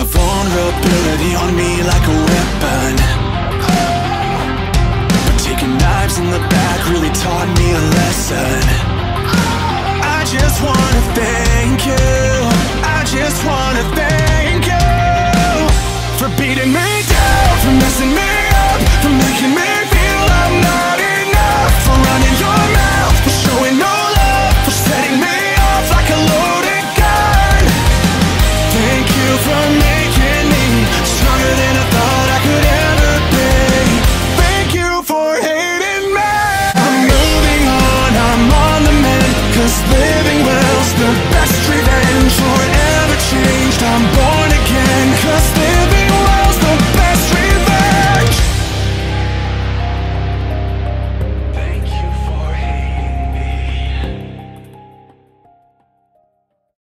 my vulnerability on me like a weapon. But taking knives in the back really taught me a lesson. I just wanna thank you. I just wanna thank you For beating me down, for messing me living else. the best.